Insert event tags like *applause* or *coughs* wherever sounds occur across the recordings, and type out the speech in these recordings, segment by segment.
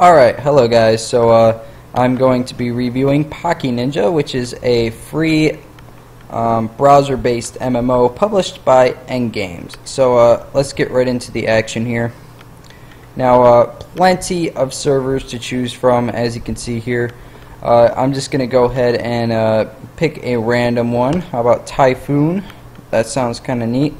Alright, hello guys. So uh, I'm going to be reviewing Pockie Ninja, which is a free um, browser-based MMO published by Endgames. So uh, let's get right into the action here. Now, uh, plenty of servers to choose from, as you can see here. Uh, I'm just going to go ahead and uh, pick a random one. How about Typhoon? That sounds kind of neat.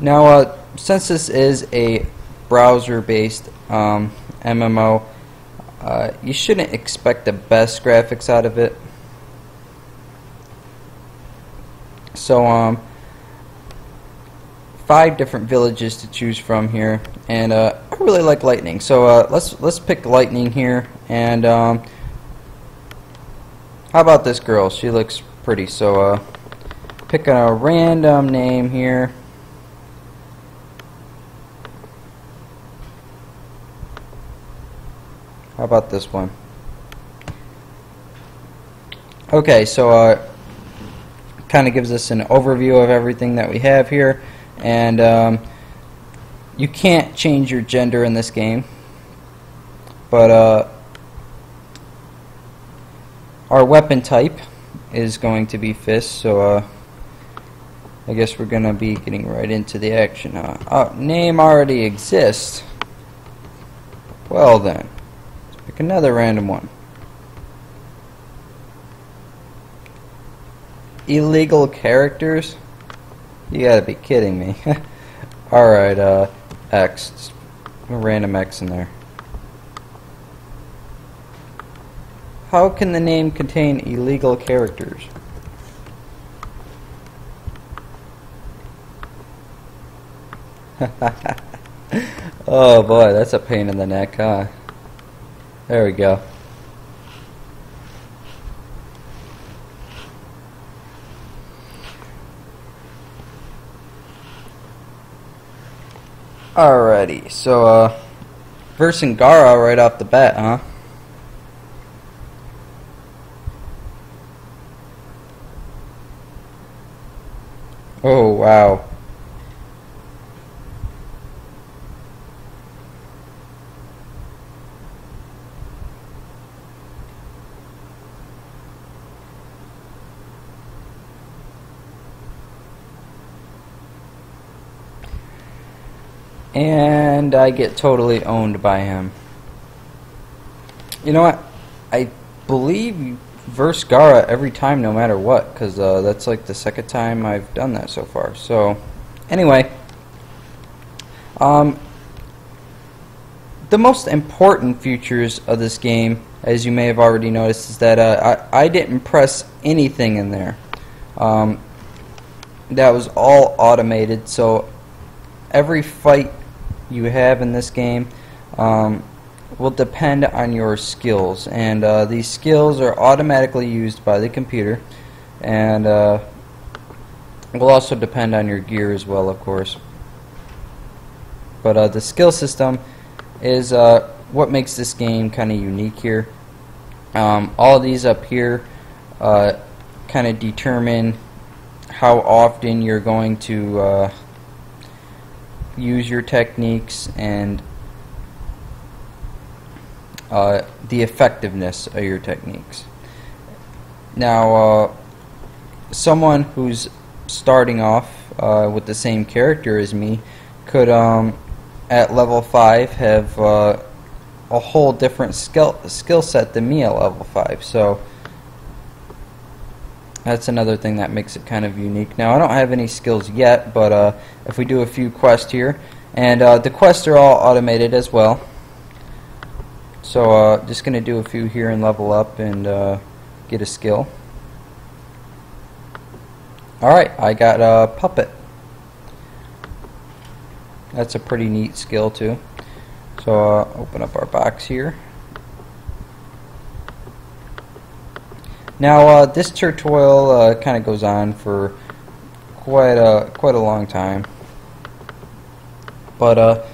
Now, uh, since this is a browser-based um, MMO, uh, you shouldn't expect the best graphics out of it. So, um, five different villages to choose from here, and uh, I really like Lightning. So uh, let's let's pick Lightning here, and um, how about this girl? She looks pretty. So uh, pick a random name here. About this one? Okay, so uh, kind of gives us an overview of everything that we have here, and um, you can't change your gender in this game, but uh, our weapon type is going to be fist, so uh, I guess we're going to be getting right into the action. Uh, name already exists. Well then. Another random one. Illegal characters? You gotta be kidding me. *laughs* Alright, uh, X. A random X in there. How can the name contain illegal characters? *laughs* oh boy, that's a pain in the neck, huh? There we go. Alrighty, so uh, Versangara right off the bat, huh? Oh wow. And I get totally owned by him. You know what? I believe verse Gaara every time, no matter what, because uh, that's like the second time I've done that so far. So, anyway, um, the most important features of this game, as you may have already noticed, is that uh, I, I didn't press anything in there. Um, that was all automated, so every fight you have in this game um, will depend on your skills. And uh, these skills are automatically used by the computer. And uh, will also depend on your gear as well of course. But uh, the skill system is uh, what makes this game kind of unique here. Um, all these up here uh, kind of determine how often you're going to uh, use your techniques and uh, the effectiveness of your techniques. Now, uh, someone who's starting off uh, with the same character as me could, um, at level 5, have uh, a whole different skill, skill set than me at level 5. So, that's another thing that makes it kind of unique. Now, I don't have any skills yet, but uh, if we do a few quests here, and uh, the quests are all automated as well. So, uh, just going to do a few here and level up and uh, get a skill. Alright, I got a puppet. That's a pretty neat skill too. So, uh, open up our box here. Now, uh, this tutorial uh, kind of goes on for quite a quite a long time, but uh,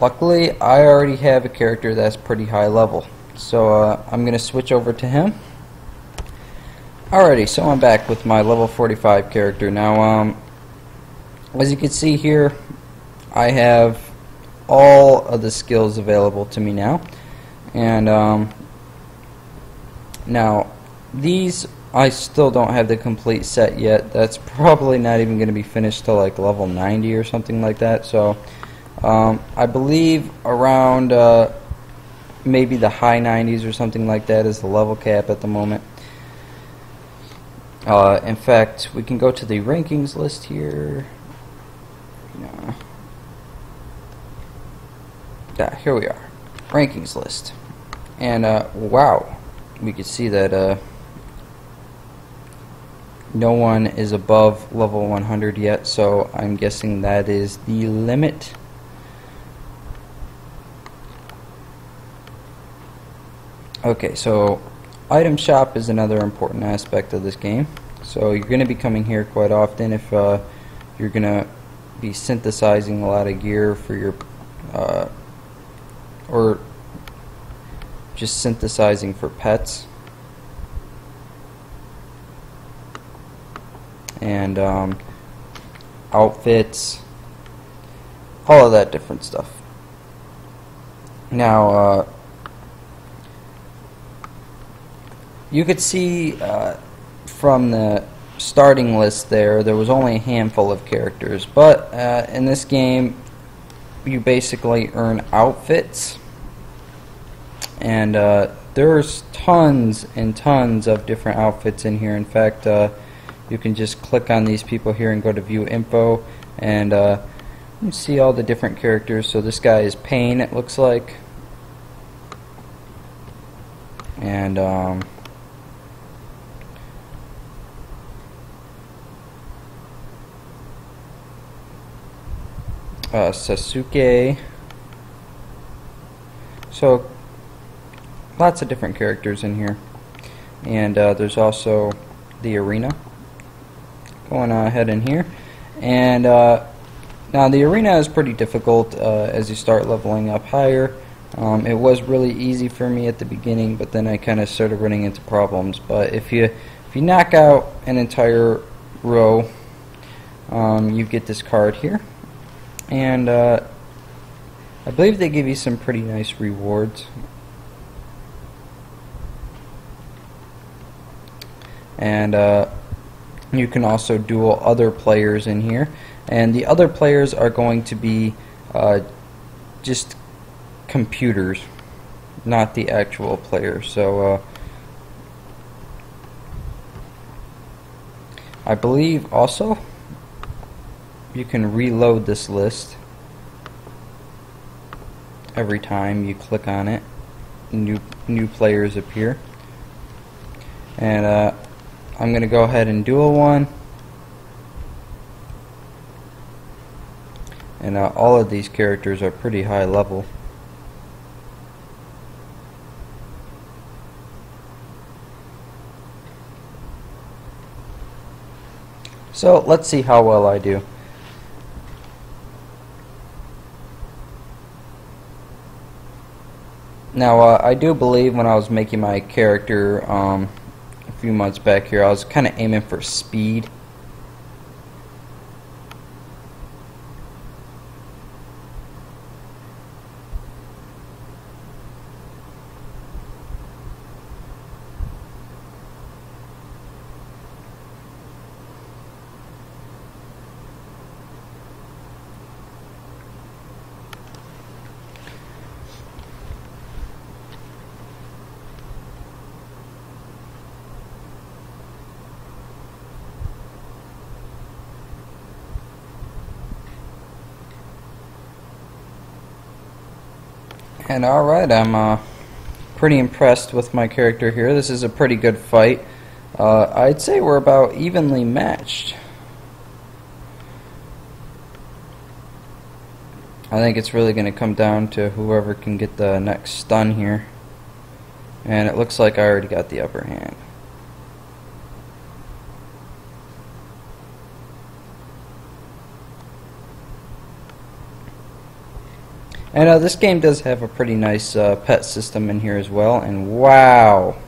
luckily I already have a character that's pretty high level, so uh, I'm going to switch over to him. Alrighty, so I'm back with my level 45 character. Now, um, as you can see here, I have all of the skills available to me now. And, um, now, these, I still don't have the complete set yet. That's probably not even going to be finished till like level 90 or something like that. So, um, I believe around, uh, maybe the high 90s or something like that is the level cap at the moment. Uh, in fact, we can go to the rankings list here. Yeah. here we are. Rankings list. And, uh, wow, we can see that, uh, no one is above level 100 yet, so I'm guessing that is the limit. Okay, so item shop is another important aspect of this game. So you're going to be coming here quite often if uh, you're going to be synthesizing a lot of gear for your uh, or just synthesizing for pets and um, outfits all of that different stuff now uh, you could see uh, from the starting list there, there was only a handful of characters. But uh, in this game, you basically earn outfits. And uh, there's tons and tons of different outfits in here. In fact, uh, you can just click on these people here and go to view info and uh, see all the different characters. So this guy is Pain, it looks like. And um, uh, Sasuke. So, lots of different characters in here. And uh, there's also the arena going ahead in here. And uh, now the arena is pretty difficult uh, as you start leveling up higher. Um, it was really easy for me at the beginning, but then I kind of started running into problems. But if you if you knock out an entire row, um, you get this card here and uh, I believe they give you some pretty nice rewards. And uh, you can also duel other players in here. And the other players are going to be uh, just computers, not the actual players. So uh, I believe also you can reload this list every time you click on it new new players appear and uh, I'm gonna go ahead and duel one. And uh, all of these characters are pretty high level. So let's see how well I do. Now, uh, I do believe when I was making my character um, a few months back here, I was kind of aiming for speed. And alright, I'm uh, pretty impressed with my character here. This is a pretty good fight. Uh, I'd say we're about evenly matched. I think it's really going to come down to whoever can get the next stun here. And it looks like I already got the upper hand. And uh, this game does have a pretty nice uh, pet system in here as well. And wow.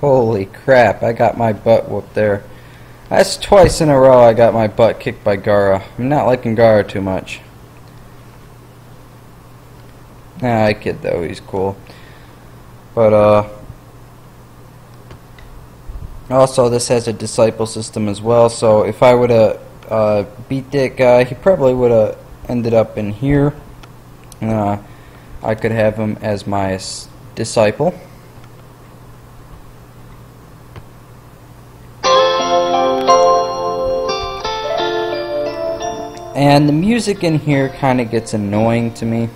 Holy crap, I got my butt whooped there. That's twice in a row I got my butt kicked by Gaara. I'm not liking Gaara too much. Nah, I kid though, he's cool. But, uh... Also, this has a disciple system as well, so if I were have uh, beat that guy, he probably would have ended up in here. Uh, I could have him as my disciple. And the music in here kind of gets annoying to me.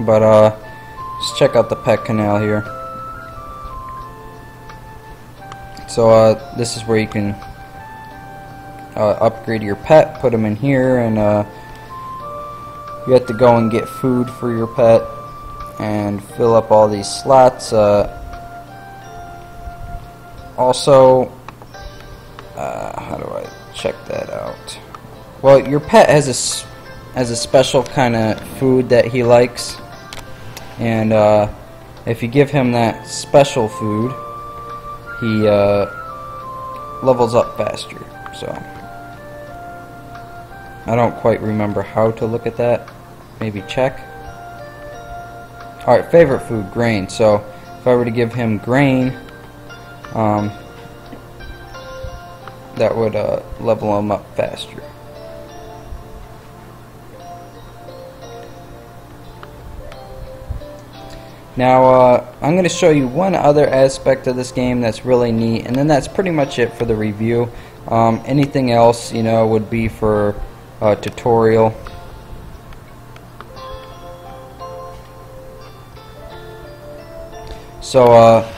But, uh, let's check out the pet canal here. So, uh, this is where you can uh, upgrade your pet, put them in here, and, uh, you have to go and get food for your pet and fill up all these slots. Uh, also, uh, how do I check that out? Well, your pet has a has a special kind of food that he likes, and uh, if you give him that special food, he uh, levels up faster. So I don't quite remember how to look at that. Maybe check. Alright, favorite food, grain. So if I were to give him grain, um, that would uh, level him up faster. Now, uh, I'm going to show you one other aspect of this game that's really neat, and then that's pretty much it for the review. Um, anything else, you know, would be for a tutorial. So, uh,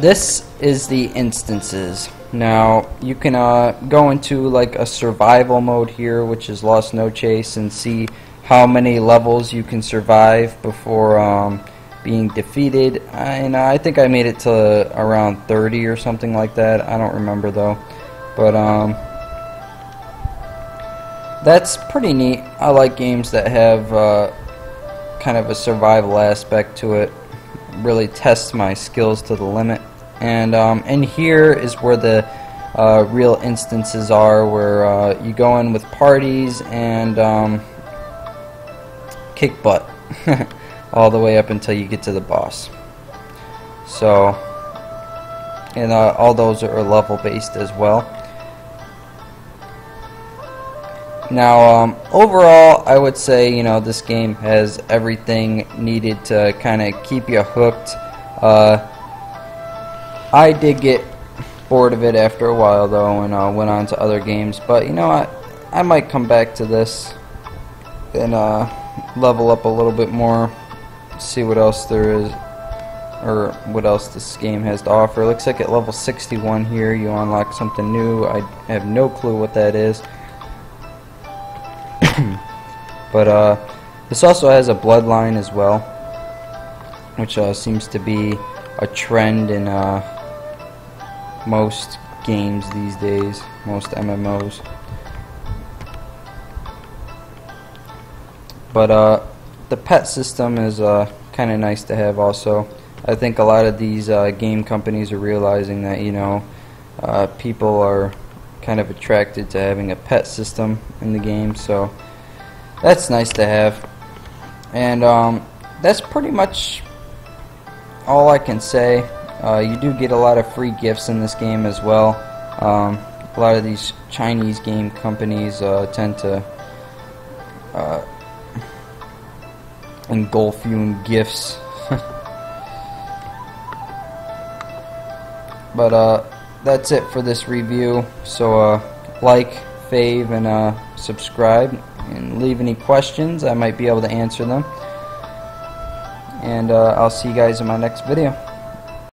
this is the instances. Now, you can uh, go into like a survival mode here, which is Lost No Chase, and see how many levels you can survive before um, being defeated. And I think I made it to around 30 or something like that. I don't remember though. But um, that's pretty neat. I like games that have uh, kind of a survival aspect to it. Really test my skills to the limit and um, and here is where the uh, real instances are where uh, you go in with parties and um, kick butt *laughs* all the way up until you get to the boss. So and uh, all those are level based as well. Now um, overall I would say you know this game has everything needed to kind of keep you hooked. Uh, I did get bored of it after a while though and uh, went on to other games but you know what? I might come back to this and uh, level up a little bit more see what else there is or what else this game has to offer. Looks like at level 61 here you unlock something new. I have no clue what that is. *coughs* But uh, this also has a bloodline as well which uh, seems to be a trend in uh, most games these days, most MMOs. But uh, the pet system is uh, kind of nice to have also. I think a lot of these uh, game companies are realizing that, you know, uh, people are kind of attracted to having a pet system in the game, so that's nice to have. And um, that's pretty much all I can say. Uh, you do get a lot of free gifts in this game as well. Um, a lot of these Chinese game companies uh, tend to uh, engulf you in gifts. *laughs* but uh, that's it for this review. So uh, like, fave, and uh, subscribe. And leave any questions. I might be able to answer them. And I'll see you guys in my next video.